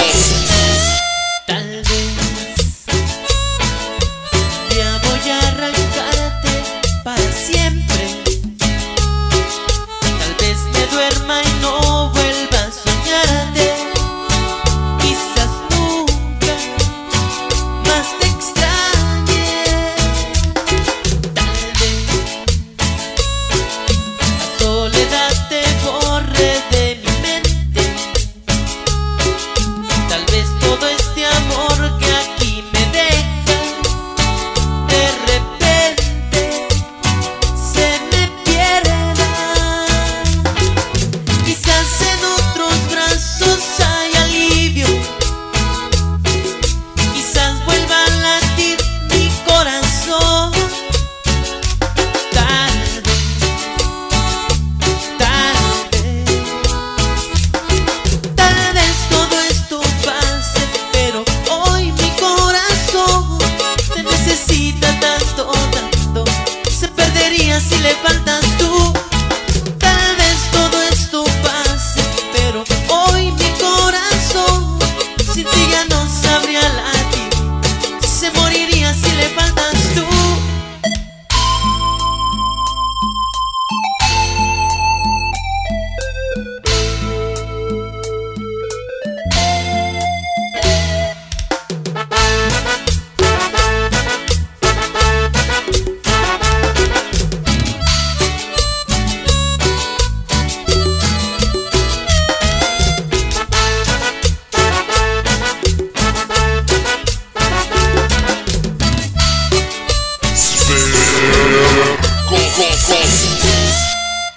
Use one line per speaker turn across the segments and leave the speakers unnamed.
This. si digan no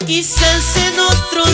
Quizás en otros